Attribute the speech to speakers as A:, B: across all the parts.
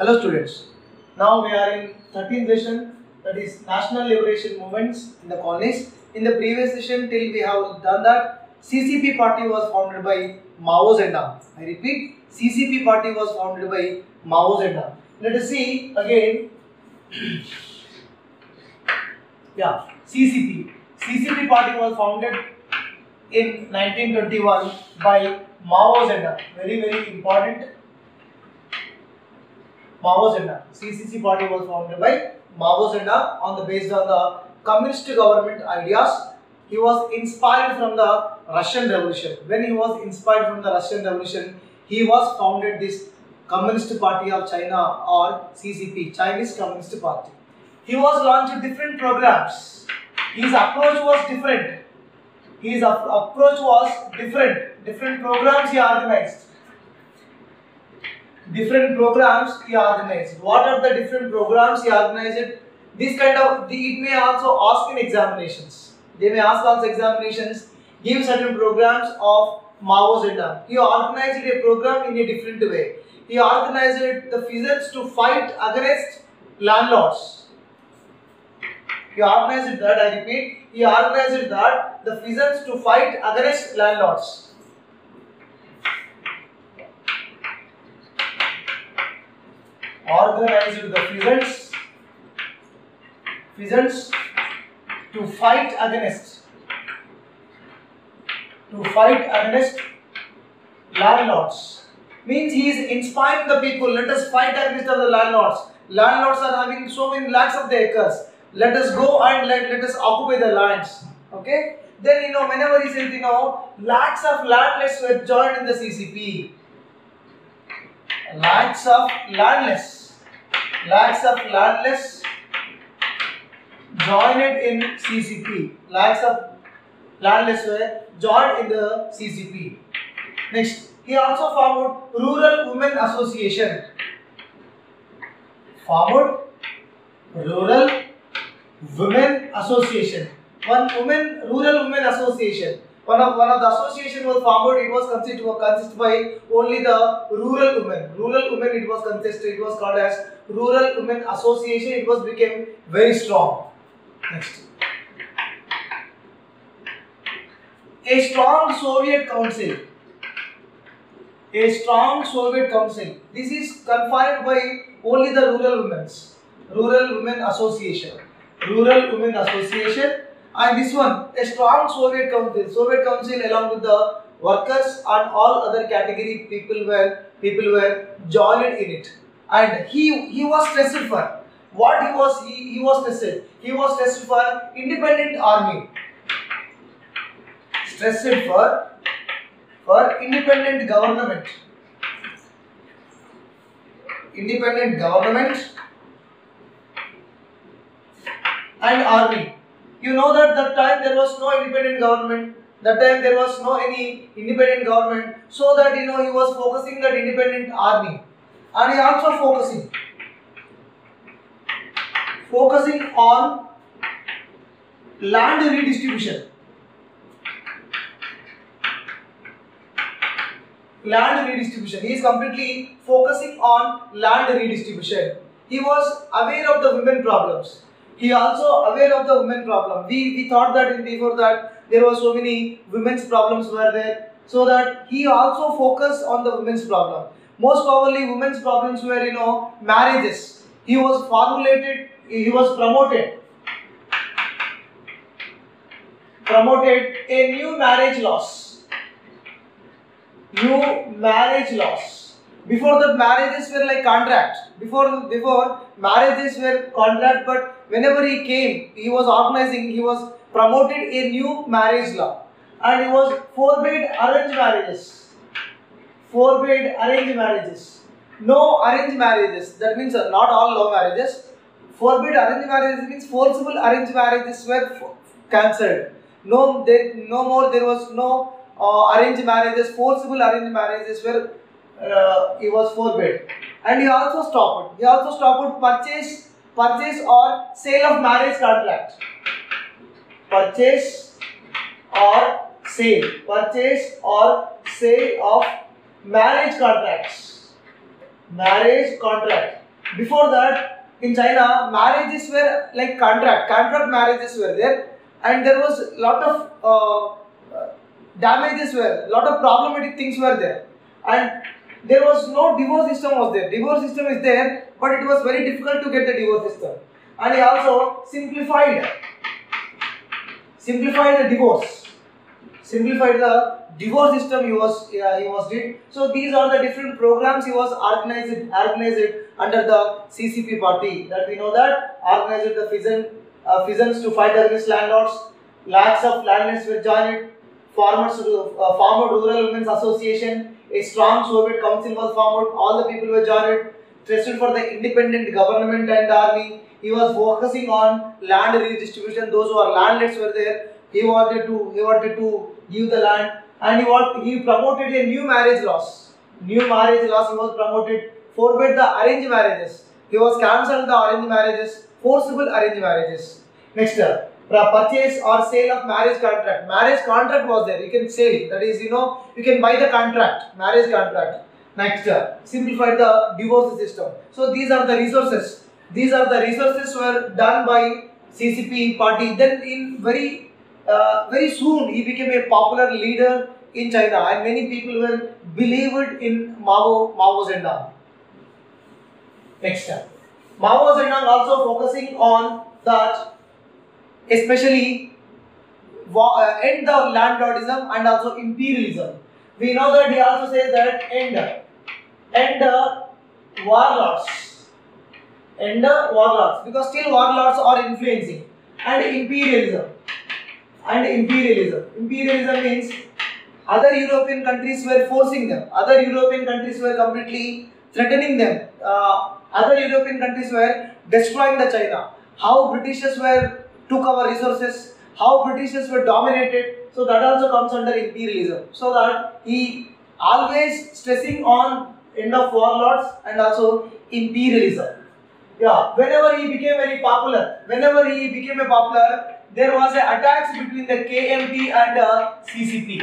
A: Hello students. Now we are in 13th session that is National Liberation Movements in the colonies. In the previous session till we have done that CCP party was founded by Mao Zedong. I repeat CCP party was founded by Mao Zedong. Let us see again. yeah, CCP. CCP party was founded in 1921 by Mao Zedong. Very very important. Mao Zedong. CCC party was founded by Mao Zedong uh, on the based on the communist government ideas. He was inspired from the Russian Revolution. When he was inspired from the Russian Revolution, he was founded this Communist Party of China or CCP, Chinese Communist Party. He was launched different programs. His approach was different. His ap- approach was different. Different programs he organized different programs he organized. What are the different programs he organized? This kind of it may also ask in examinations. They may ask also examinations. Give certain programs of Mao Zedong. He organized a program in a different way. He organized the peasants to fight against landlords. He organized that. I repeat. He organized that the peasants to fight against landlords. Organized the peasants peasants to fight against to fight against landlords. Means he is inspiring the people. Let us fight against the landlords. Landlords are having so many lakhs of the acres. Let us go and let, let us occupy the lands. Okay? Then you know whenever he says you know lakhs of landless were joined in the ccp lakhs of landless lakhs of landless joined in CCP. Lakhs of landless were joined in the CCP. Next, he also formed Rural Women Association. Formed Rural Women Association. One women Rural Women Association. One of one of the association was formed. It was consist consist by only the rural women. Rural women. It was consisted. It was called as Rural Women Association. It was became very strong. Next. A strong Soviet Council. A strong Soviet Council. This is confined by only the rural women's. Rural Women Association. Rural Women Association. And this one, a strong Soviet Council. Soviet Council along with the workers and all other category people were people were joined in it. And he he was tested for what he was he, he was tested. He was tested for independent army. Tested for for independent government. Independent government and army. You know that that time there was no independent government. That time there was no any independent government. So that you know he was focusing that independent army, and he also focusing focusing on land redistribution. Land redistribution. He is completely focusing on land redistribution. He was aware of the women problems. He also aware of the women problem. We, we thought that in before that there were so many women's problems were there. So that he also focused on the women's problem. Most probably women's problems were you know marriages. He was formulated, he was promoted promoted a new marriage laws. New marriage laws. Before the marriages were like contract. Before before marriages were contract, but whenever he came, he was organizing. He was promoted a new marriage law, and he was forbade arranged marriages. Forbade arranged marriages. No arranged marriages. That means uh, not all love marriages. Forbid arranged marriages means forcible arranged marriages were cancelled. No, there, no more. There was no uh, arranged marriages. Forcible arranged marriages were uh, he was forbade, and he also stopped. He also stopped purchase, purchase or sale of marriage contract. Purchase or sale, purchase or sale of marriage contracts. Marriage contract. before that in China, marriages were like contract, contract marriages were there, and there was lot of uh, damages were, lot of problematic things were there, and there was no divorce system was there. Divorce system is there, but it was very difficult to get the divorce system, and he also simplified, simplified the divorce, simplified the divorce system he was uh, he was did. So these are the different programs he was organized organized under the CCP party. That we know that organized the fission uh, fissions to fight against landlords. Lakhs of landlords were joined. Farmers uh, Farmer Rural Women's Association. A strong Soviet council was formed. All the people were joined. Trusted for the independent government and army. He was focusing on land redistribution. Those who are landlords were there. He wanted to he wanted to give the land and he what he promoted a new marriage laws. New marriage laws he was promoted, forbade the arranged marriages. He was cancelled the arranged marriages, forcible arranged marriages. Next, uh, purchase or sale of marriage contract. Marriage contract was there. You can sell. That is, you know, you can buy the contract, marriage contract. Next, uh, simplified the divorce system. So these are the resources. These are the resources were done by CCP party. Then in very uh, very soon he became a popular leader in China and many people were believed in Mao, Mao Zedong. Next step. Mao Zedong also focusing on that especially uh, end the landlordism and also imperialism. We know that he also says that end, end warlords, end warlords because still warlords are influencing and imperialism and imperialism. Imperialism means other European countries were forcing them. Other European countries were completely threatening them. Uh, other European countries were destroying the China. How Britishers were took our resources. How Britishers were dominated. So that also comes under imperialism. So that he always stressing on end of warlords and also imperialism. Yeah, whenever he became very popular, whenever he became a popular, there was an attack between the KMT and uh, CCP.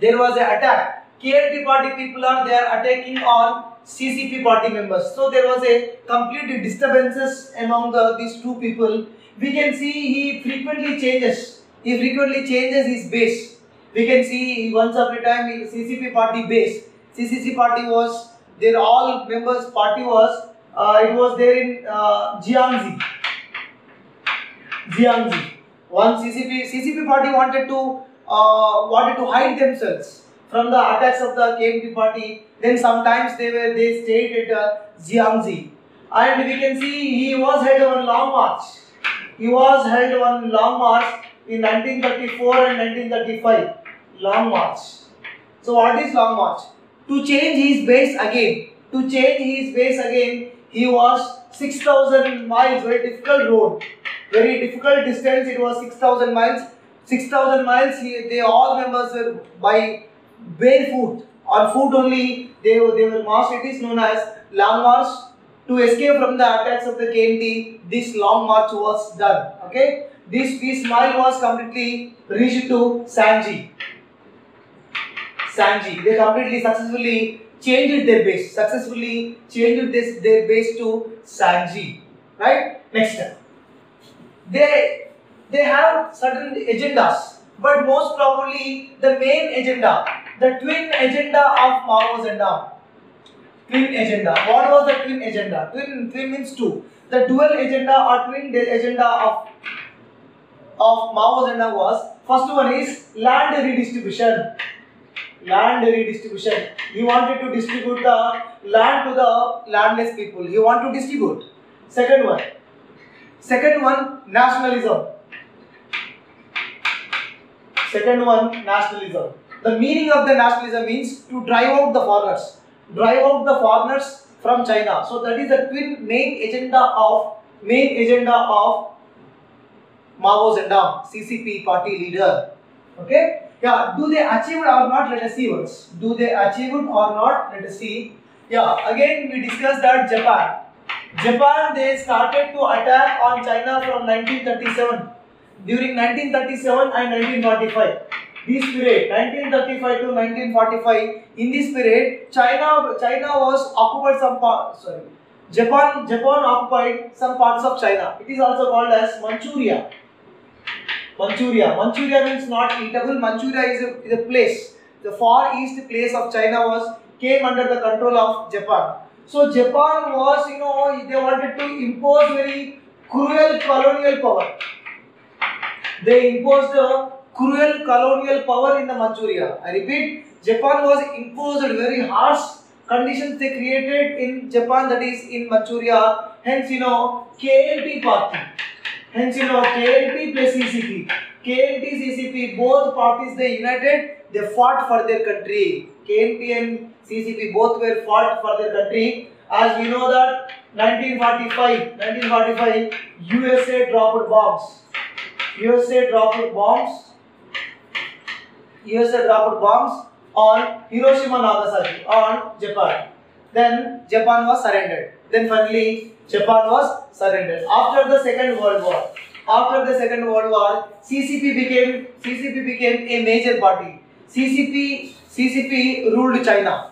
A: There was an attack. KMT party people are there attacking on CCP party members. So there was a complete disturbances among the, these two people. We can see he frequently changes. He frequently changes his base. We can see once upon a time CCP party base. CCP party was their all members party was uh, it was there in uh, Jiangxi. Jiangxi. One CCP CCP party wanted to uh, wanted to hide themselves from the attacks of the KMT party. Then sometimes they were they stayed at uh, Jiangxi, and we can see he was held on long march. He was held on long march in 1934 and 1935. Long march. So what is long march? To change his base again. To change his base again, he was 6,000 miles, very difficult road very difficult distance. It was 6,000 miles. 6,000 miles, they all members were by barefoot. On foot only, they, they were marched. It is known as long march. To escape from the attacks of the KMT, this long march was done. Okay, this this mile was completely reached to Shaanxi. Shaanxi. They completely successfully changed their base. Successfully changed this their base to Shaanxi. Right. Next step they they have certain agendas, but most probably the main agenda, the twin agenda of Mao Zedong. Twin agenda. What was the twin agenda? Twin, twin means two. The dual agenda or twin agenda of of Mao Zedong was first one is land redistribution. Land redistribution. He wanted to distribute the land to the landless people. He wanted to distribute. Second one, Second one, nationalism. Second one, nationalism. The meaning of the nationalism means to drive out the foreigners. Drive out the foreigners from China. So that is the twin main agenda of main agenda of Mao Zedong, CCP party leader. Okay? Yeah, do they achieve it or not? Let us see. Do they achieve it or not? Let us see. Yeah, again we discussed that Japan. Japan they started to attack on China from 1937 during 1937 and 1945 this period 1935 to 1945 in this period China China was occupied some part sorry Japan, Japan occupied some parts of China. It is also called as Manchuria. Manchuria. Manchuria means not eatable. Manchuria is a, is a place. The far east place of China was came under the control of Japan. So Japan was, you know, they wanted to impose very cruel colonial power. They imposed a cruel colonial power in the Manchuria. I repeat, Japan was imposed very harsh conditions they created in Japan, that is in Manchuria. Hence, you know, KLP party. Hence, you know, KLP plus CCP. KLP, CCP, both parties they united, they fought for their country. KNP and CCP both were fought for their country. As we know that 1945, 1945, USA dropped bombs. USA dropped bombs. USA dropped bombs on Hiroshima Nagasaki on Japan. Then Japan was surrendered. Then finally Japan was surrendered. After the Second World War, after the Second World War, CCP became CCP became a major party. CCP CCP ruled China.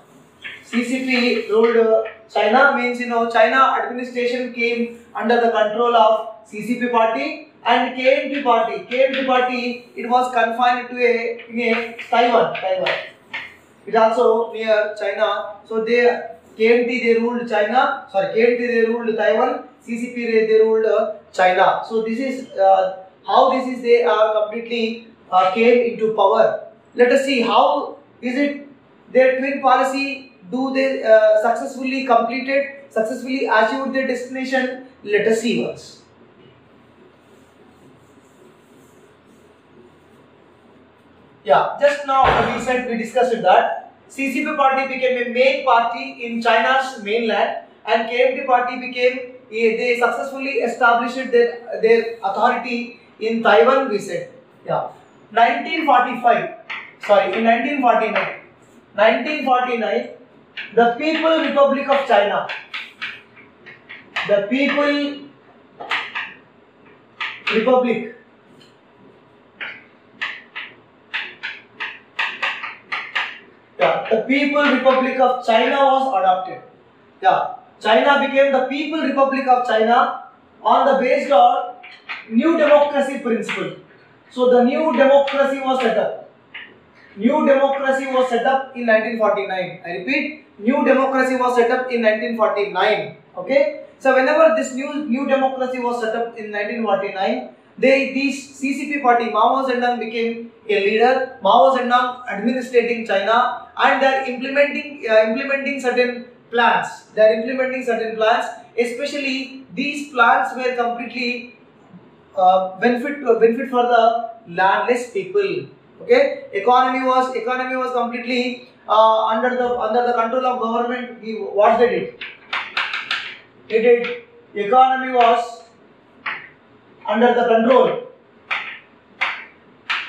A: CCP ruled China means you know China administration came under the control of CCP party and KNP party. KNP party it was confined to a near Taiwan. Taiwan. It also near China. So they KNP they ruled China. Sorry, KNP they ruled Taiwan. CCP they, they ruled uh, China. So this is uh, how this is they are completely uh, came into power. Let us see how is it their twin policy do they uh, successfully completed, successfully achieved their destination? Let us see once. Yeah, just now we said we discussed that CCP party became a main party in China's mainland and KMT party became they successfully established their their authority in Taiwan. We said yeah, 1945. Sorry, in 1949. 1949, the People Republic of China. The People Republic. Yeah, the People Republic of China was adopted. Yeah, China became the People Republic of China on the based on new democracy principle. So the new democracy was set up. New democracy was set up in 1949. I repeat, new democracy was set up in 1949. Okay. So whenever this new new democracy was set up in 1949, they this CCP party Mao Zedong became a leader. Mao Zedong administrating China, and they are implementing uh, implementing certain plans. They are implementing certain plans. Especially these plans were completely uh, benefit benefit for the landless people okay economy was economy was completely uh, under the under the control of government he, what they did? They did economy was under the control.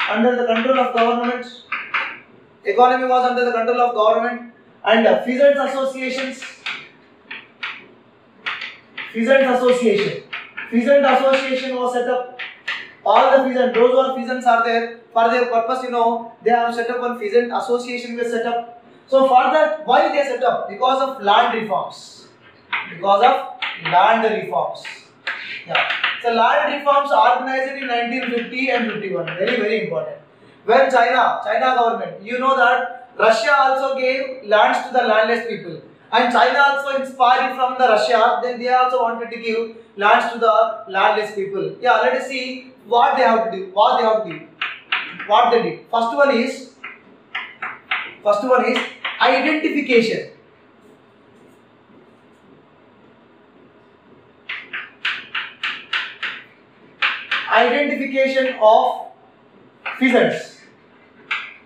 A: Under the control of government. Economy was under the control of government. And uh, peasants associations. Peasant association. Peasant association was set up all the peasants those are peasants are there for their purpose you know. They have set up one peasant association was set up so for that why they set up? Because of land reforms. Because of land reforms. Yeah. So land reforms organized in 1950 and 51 very very important. When china china government you know that russia also gave lands to the landless people. And china also inspired from the russia then they also wanted to give lands to the landless people. Yeah let us see what they have to do what they have to do what they did. First one is first one is identification. Identification of peasants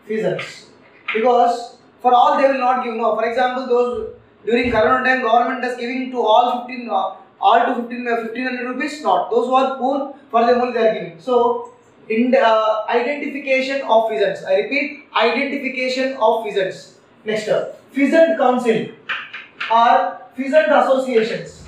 A: peasants because for all they will not give no. For example those during corona time government is giving to all 15 uh, all to 15 uh, 1500 rupees not. Those who are poor for them only they are giving. So in the, uh, identification of peasants i repeat identification of peasants next up peasant council or peasant associations.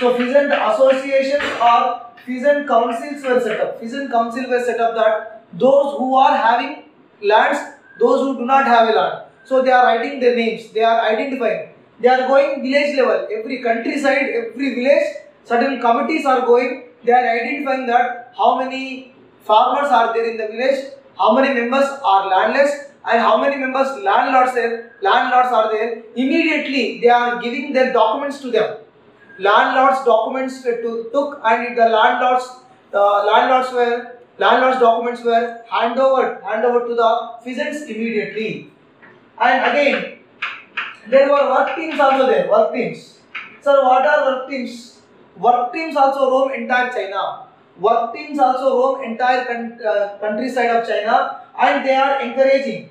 A: So peasant associations or peasant councils were set up. Peasant council were set up that those who are having lands those who do not have a land. So they are writing their names. They are identifying they are going village level. Every countryside, every village, certain committees are going. They are identifying that how many farmers are there in the village, how many members are landless, and how many members landlords there, landlords are there. Immediately, they are giving their documents to them. Landlords documents to, took and the landlords uh, landlords were landlords documents were hand over over to the peasants immediately. And again, there were work teams also there, work teams. Sir, what are work teams? Work teams also roam entire China. Work teams also roam entire con- uh, countryside of China and they are encouraging.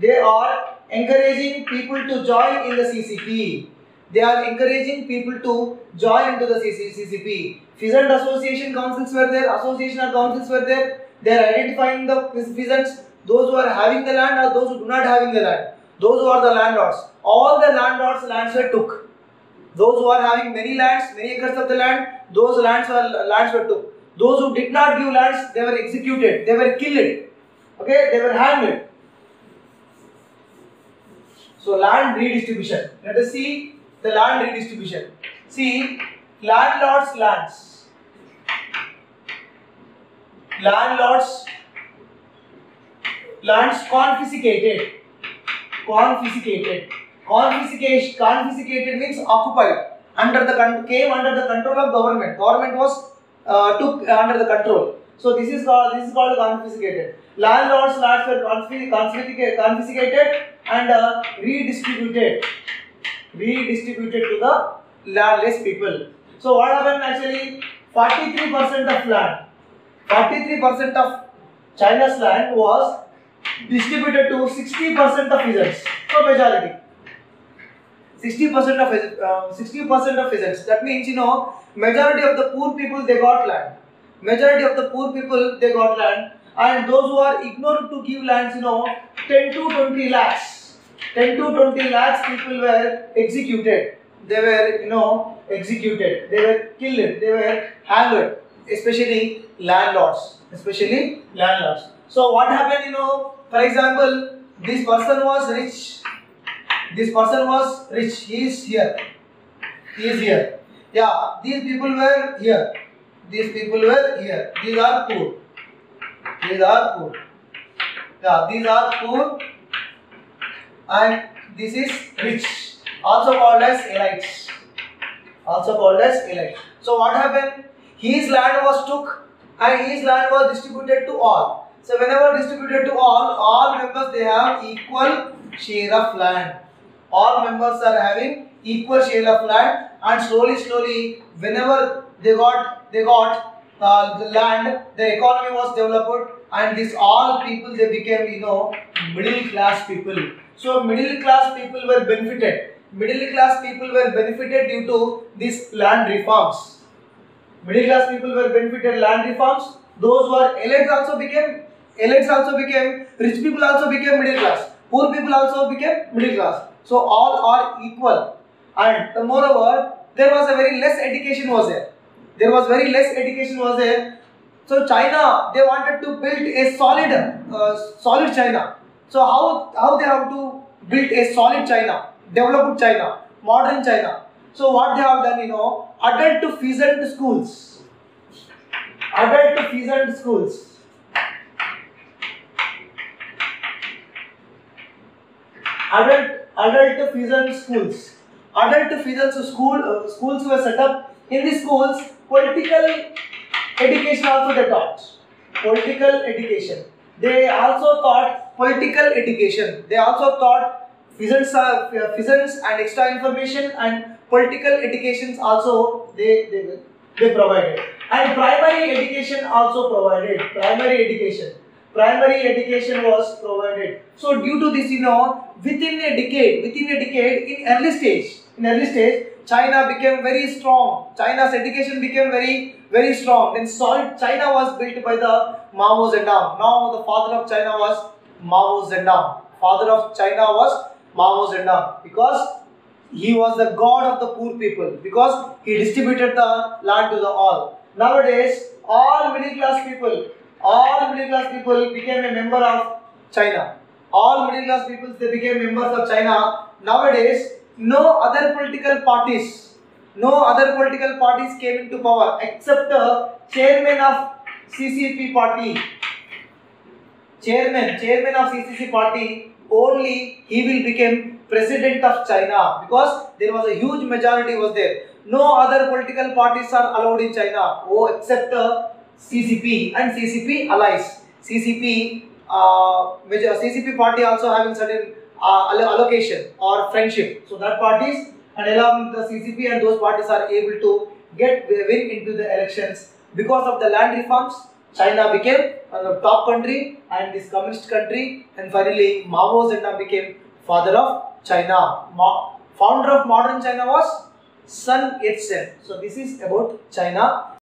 A: They are encouraging people to join in the CCP. They are encouraging people to join into the CC- CCP. Peasant association councils were there, association councils were there. They are identifying the peasants, those who are having the land or those who do not having the land. Those who are the landlords. All the landlords' lands were took. Those who are having many lands, many acres of the land, those lands were lands were took. Those who did not give lands, they were executed. They were killed. Okay, they were hanged. So land redistribution. Let us see the land redistribution. See, landlords' lands. Landlords' lands confiscated. Confiscated. Confiscation. Confiscated means occupied. Under the came under the control of government. Government was uh, took under the control. So this is called this is called confiscated. Landlords' lands were confiscated, confiscated and uh, redistributed redistributed to the landless people. So what happened actually? 43% of land, 43% of China's land was distributed to 60% of peasants. So majority. 60% of peas- uh, 60% of peasants. That means you know majority of the poor people they got land. Majority of the poor people they got land, and those who are ignorant to give lands, you know, 10 to 20 lakhs. 10 to 20 lakhs people were executed. They were, you know, executed. They were killed. They were hanged. Especially landlords. Especially landlords. So what happened, you know, for example, this person was rich. This person was rich. He is here. He is here. Yeah, these people were here. These people were here. These are poor. These are poor. Yeah, these are poor and this is rich also called as elites also called as elite so what happened his land was took and his land was distributed to all so whenever distributed to all all members they have equal share of land. All members are having equal share of land and slowly slowly whenever they got they got uh, the land the economy was developed and this all people they became you know middle class people. So middle class people were benefited. Middle class people were benefited due to these land reforms. Middle class people were benefited land reforms. Those who are elites also became elites also became rich people also became middle class poor people also became middle class. So all are equal. And moreover there was a very less education was there. There was very less education was there. So china they wanted to build a solid uh, solid china. So how how they have to build a solid china developed china modern china? So what they have done you know adult to peasant schools. Adult to peasant schools adult adult peasant schools. Adult peasant school uh, schools were set up in the schools political education also they taught. Political education. They also taught political education. They also taught peasants uh, peasants and extra information and political educations also they they, they provided. And primary education also provided primary education primary education was provided. So due to this you know within a decade within a decade in early stage in early stage china became very strong. China's education became very very strong. Then solid china was built by the mao zedong. Now the father of china was mao zedong. Father of china was mao zedong. Because he was the god of the poor people. Because he distributed the land to the all. Nowadays all middle class people all middle class people became a member of china all middle class people they became members of China. Nowadays, no other political parties, no other political parties came into power except the chairman of CCP party. Chairman, chairman of CCP party, only he will become president of China because there was a huge majority was there. No other political parties are allowed in China, oh, except the CCP and CCP allies. CCP, uh, major, CCP party also having certain uh, allocation or friendship. So that parties and along with the CCP and those parties are able to get win into the elections because of the land reforms. China became a top country and this communist country and finally Mao Zedong became father of China. Ma- founder of modern China was Sun Yat-sen. So this is about China.